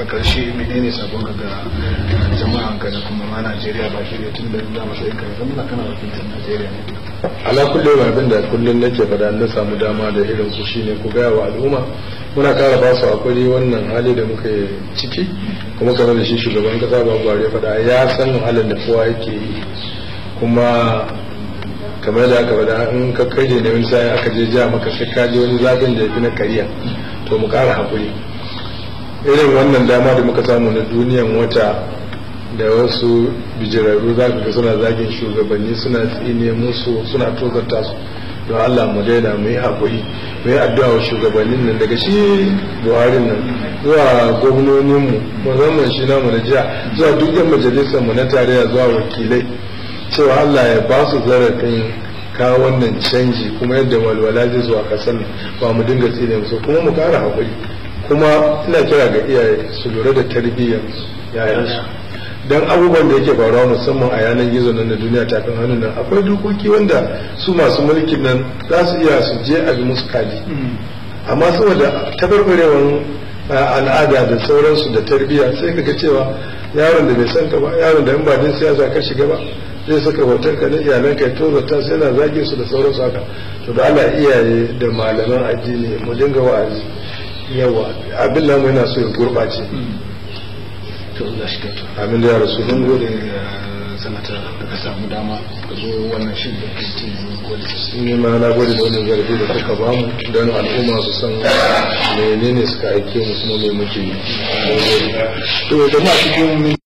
a ƙarshe menene sabon ga jama'a ga da kuma ma Najeriya ba shi da tun da ka kana Najeriya ne. Ala kullum abin da kullum nake faɗa na samu dama da irin ku shine ku gaya wa al'umma. Muna kara ba su haƙuri wannan hali da muka ciki. Kuma kamar da shi shugaban kasa ba ya faɗa ya san halin da kowa yake yi. Kuma kamar da aka faɗa in ka kai ne wani sai aka je ja maka sai ka je wani zafin da ya fi na kariya to mu kara haƙuri irin wannan dama da muka samu na duniyan wata da wasu bijirarru za ka suna zagin shugabanni suna tsine musu suna tozarta su. Don Allah mu daina mu yi haƙuri mu yi addu'a wa shugabannin nan daga shi buhari nan zuwa gwamnoninmu musamman shi namu na jiya zuwa duk yan majalisar mu na tarayya zuwa wakilai. Cewa Allah ya ba su zarafin kawo wannan canji kuma yadda walwala zai zuwa ƙasar nan ba mu dinga tsine musu kuma mu kara haƙuri. Kuma ina kira ga iyaye su lura da tarbiyyar yayansu don abubuwan da yake faruwa musamman a yanar gizo nan da duniya ta kan hannun nan akwai dokoki wanda su masu mulkin nan za su iya su je a musu kali. Amma saboda tabarbarewar al'ada da sauransu da tarbiyya sai ka ga cewa yaron da bai san ka ba yaron da in ba din siyasa ka shiga ba zai saka hoton ka na iyalan ka to zata sai na zage su da sauransu haka. To da Allah iyaye da malaman addini mu dinga wa'azi. Yawa abin nan yana so ya gurbace to Allah shi kyauta. Amin da ya rasu. Mun gode sanata da ka samu dama ka zo wannan shi da mun gode ni ma na gode da wannan zarafi da suka ba mu don al'umma su san menene suka aike mu kuma me muke yi. To jama'a cikin